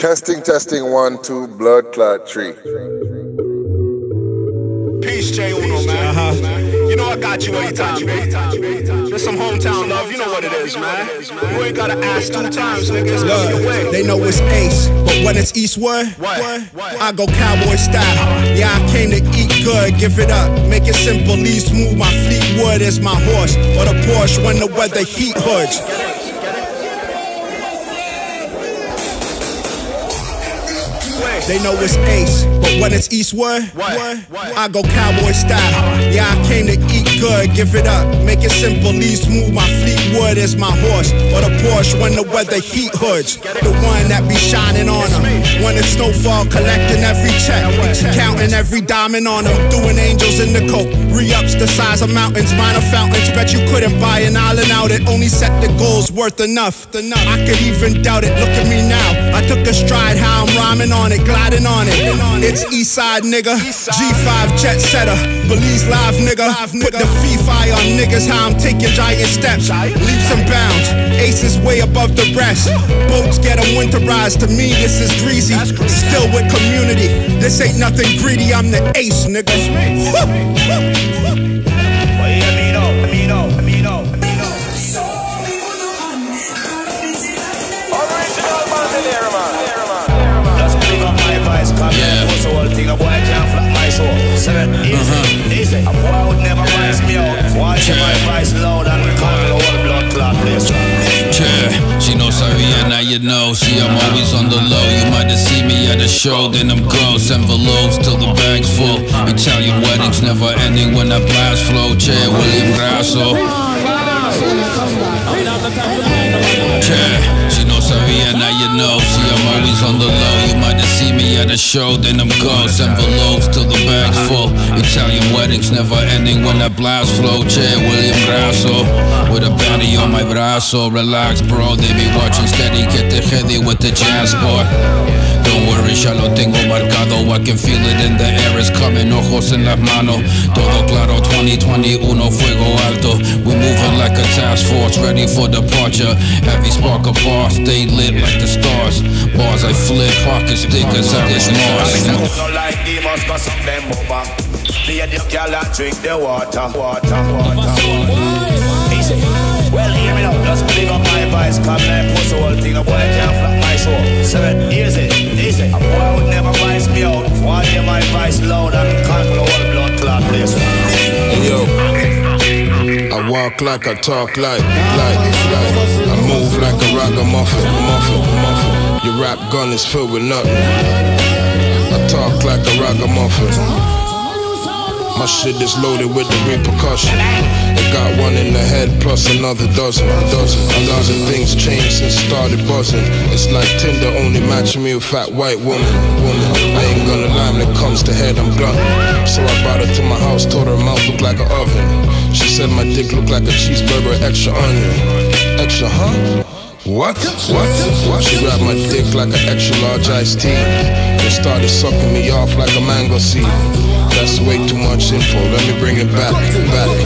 Testing, testing, one, two, blood clot tree. Peace, Che Uno, man. Uh-huh. You know I got you anytime, baby. Just some hometown love, you know what it is, man. You ain't gotta ask two times, nigga. It's coming your way. They know it's ace, but when it's Eastwood, What? I go cowboy style. Yeah, I came to eat good, give it up, make it simple, leave smooth. My Fleetwood is my horse, or the Porsche when the weather heat hoods. They know it's ace, but when it's Eastwood? I go cowboy style. Yeah, I came to eat good, give it up, make it simple, leave smooth. My Fleetwood is my horse, or the Porsche when the weather heat hoods. The one that be shining on them. When it's snowfall, collecting every check, counting every diamond on them. Doing angels in the coke, re-ups the size of mountains, minor fountains. Bet you couldn't buy an island out. It only set the goals worth enough. I could even doubt it. Look at me now. Took a stride, how I'm rhyming on it, gliding on it. It's Eastside nigga, G5 jet setter, Belize live nigga. Put the fee fire on niggas, how I'm taking giant steps, leaps and bounds. Aces way above the rest. Boats get them winterized. To me, this is greasy. Still with community. This ain't nothing greedy. I'm the ace, nigga. She knows Saria, now you know. See, I'm always on the low. You might have seen me at a show, then I'm ghost. Envelopes till the bag's full. Italian weddings never ending when that blast flow. Chair William Grasso. On the low. You might have seen me at a show, then I'm ghost. Envelopes till the bag's full. Italian weddings never ending when that blast flow. Chair William Grasso. With a bounty on my brazo. Relax, bro. They be watching steady. Get the heady with the jazz, boy. Don't worry, ya lo tengo marcado. I can feel it in the air. It's coming, ojos en las manos. Todo claro, 2021, force, ready for departure. Heavy spark apart, stay lit like the stars. Bars I flip, pocket stickers, I was Mars. No like demons, cause some them over. A the girl and drink the water, water, water. Easy. Well, hear me now. Just bring up my voice, come and post the whole thing. A boy can't flap my show. Seven, easy, easy. A boy would never rise me out. Why hear my voice loud and Walk like I talk like, like, like. I move like a ragamuffin, muffin, muffin. Your rap gun is filled with nothing. I talk like a ragamuffin. My shit is loaded with the repercussion. It got one in the head plus another dozen, dozen. A lot of things changed since started buzzing. It's like Tinder only matching me with fat white woman, woman. I ain't gonna lie when it comes to head, I'm glutton. So I brought her to my house, told her mouth looked like an oven. She said my dick looked like a cheeseburger, extra onion. Extra, huh? What? What? What? She grabbed my dick like an extra large iced tea. Then started sucking me off like a mango seed. That's way too much info, let me bring it back, back.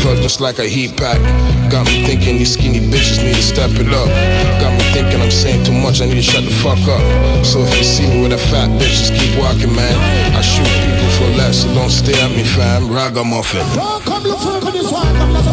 Just like a heat pack. Got me thinking these skinny bitches need to step it up. Got me thinking I'm saying too much, I need to shut the fuck up. So if you see me with a fat bitch, just keep walking, man. I shoot people for less, so don't stare at me, fam. Ragamuffin. Come look for this one,